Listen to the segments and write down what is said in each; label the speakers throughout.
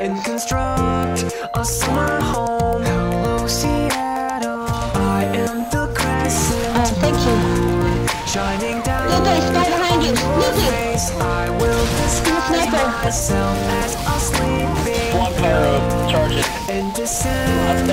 Speaker 1: and construct a summer home. Hello, Seattle. I am the crescent.
Speaker 2: Uh, thank you.
Speaker 1: Shining down.
Speaker 2: Behind you.
Speaker 1: Sneaky. I will disguise myself as a sleeping. And descend.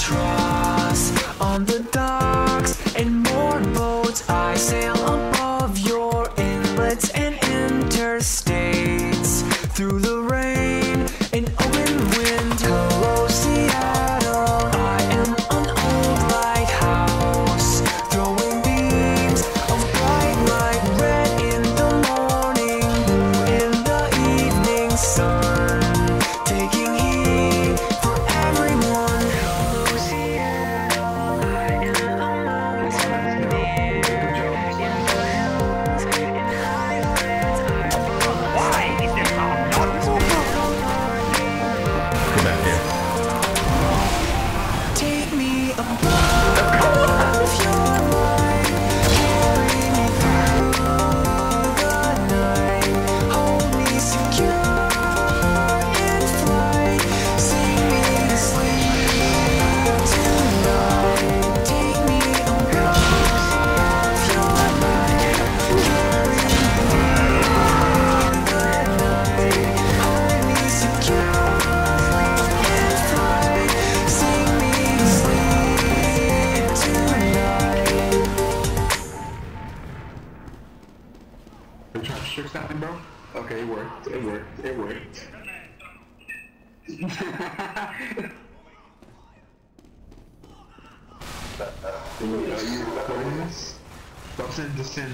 Speaker 1: albatross on the docks. And more boats I sail
Speaker 3: time, bro. Okay, it worked. It worked. It worked. Are you recording this? Stop sending this in.